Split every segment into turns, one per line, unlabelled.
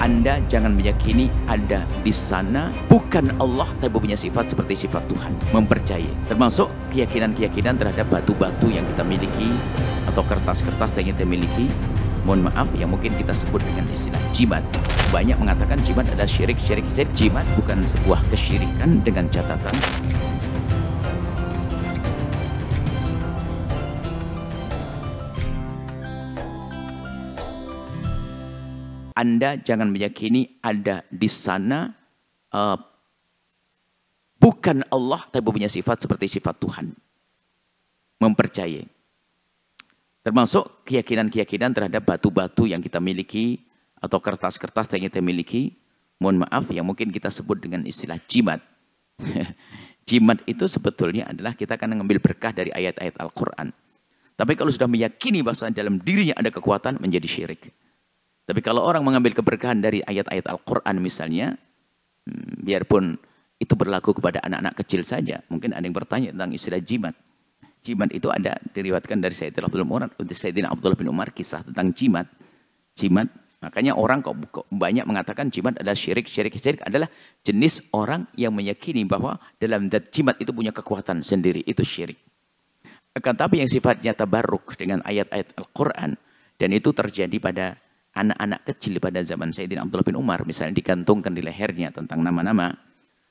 Anda jangan meyakini ada di sana bukan Allah tapi punya sifat seperti sifat Tuhan. Mempercayai. Termasuk keyakinan-keyakinan terhadap batu-batu yang kita miliki atau kertas-kertas yang kita miliki. Mohon maaf yang mungkin kita sebut dengan istilah jimat. Banyak mengatakan jimat adalah syirik, syirik, syirik. Jimat bukan sebuah kesyirikan dengan catatan Anda jangan meyakini ada di sana uh, bukan Allah tapi punya sifat seperti sifat Tuhan. Mempercayai. Termasuk keyakinan-keyakinan terhadap batu-batu yang kita miliki atau kertas-kertas yang kita miliki. Mohon maaf yang mungkin kita sebut dengan istilah jimat. jimat itu sebetulnya adalah kita akan mengambil berkah dari ayat-ayat Al-Quran. Tapi kalau sudah meyakini bahwa dalam dirinya ada kekuatan menjadi syirik. Tapi kalau orang mengambil keberkahan dari ayat-ayat Al-Quran misalnya, hmm, biarpun itu berlaku kepada anak-anak kecil saja. Mungkin ada yang bertanya tentang istilah jimat. Jimat itu ada diriwatkan dari Sayyidina Abdul Umar, Sayyidina Abdullah bin Umar kisah tentang jimat. Jimat, makanya orang kok, banyak mengatakan jimat adalah syirik. Syirik, syirik adalah jenis orang yang meyakini bahwa dalam jimat itu punya kekuatan sendiri. Itu syirik. Akan tapi yang sifatnya tabarruk dengan ayat-ayat Al-Quran. Dan itu terjadi pada anak-anak kecil pada zaman Sayyidina Abdullah bin Umar misalnya digantungkan di lehernya tentang nama-nama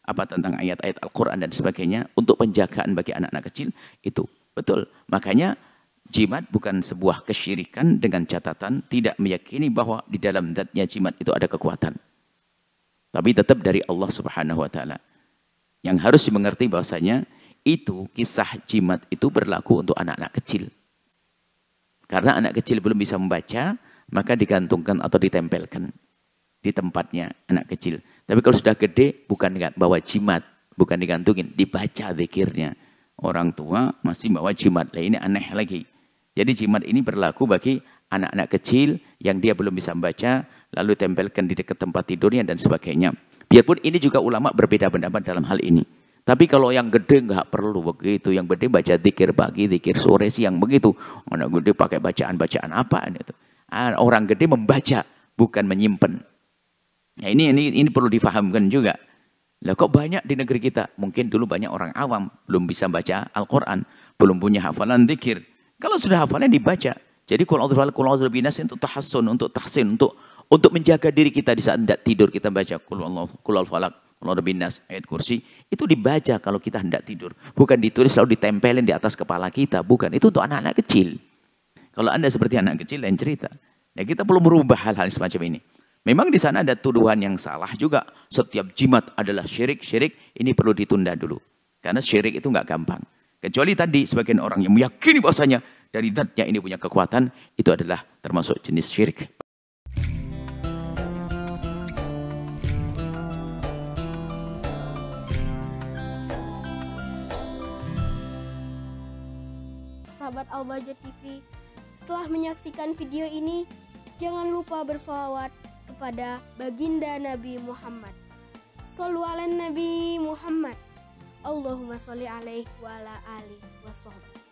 apa tentang ayat-ayat Al-Quran dan sebagainya untuk penjagaan bagi anak-anak kecil itu betul. Makanya jimat bukan sebuah kesyirikan dengan catatan tidak meyakini bahwa di dalam zatnya jimat itu ada kekuatan. Tapi tetap dari Allah subhanahu wa ta'ala. Yang harus dimengerti bahwasanya itu kisah jimat itu berlaku untuk anak-anak kecil. Karena anak kecil belum bisa membaca maka digantungkan atau ditempelkan di tempatnya anak kecil. Tapi kalau sudah gede, bukan bawa jimat, bukan digantungin, dibaca zikirnya. Orang tua masih bawa jimat. Lah ini aneh lagi. Jadi jimat ini berlaku bagi anak-anak kecil yang dia belum bisa membaca, lalu tempelkan di dekat tempat tidurnya dan sebagainya. Biarpun ini juga ulama berbeda pendapat dalam hal ini. Tapi kalau yang gede nggak perlu begitu. Yang gede baca zikir pagi, zikir sore, siang begitu. Anak gede pakai bacaan-bacaan apa. Ah, orang gede membaca, bukan menyimpan. Nah, ini ini ini perlu difahamkan juga. Lah kok banyak di negeri kita? Mungkin dulu banyak orang awam belum bisa baca Al-Qur'an, belum punya hafalan zikir. Kalau sudah hafalnya dibaca. Jadi kalau Allah binas untuk tahassun, untuk tahsin, untuk untuk menjaga diri kita di saat tidak tidur kita baca kul falak kul binas ayat kursi itu dibaca kalau kita hendak tidur bukan ditulis lalu ditempelin di atas kepala kita bukan itu untuk anak-anak kecil kalau Anda seperti anak kecil, lain cerita. Ya, kita perlu merubah hal-hal semacam ini. Memang di sana ada tuduhan yang salah juga. Setiap jimat adalah syirik. Syirik ini perlu ditunda dulu. Karena syirik itu nggak gampang. Kecuali tadi sebagian orang yang meyakini bahwasanya dari zatnya ini punya kekuatan, itu adalah termasuk jenis syirik.
Sahabat Albaja TV, setelah menyaksikan video ini, jangan lupa bersolawat kepada baginda Nabi Muhammad. Sallu ala Nabi Muhammad. Allahumma sholli alaihi wa ala alihi wa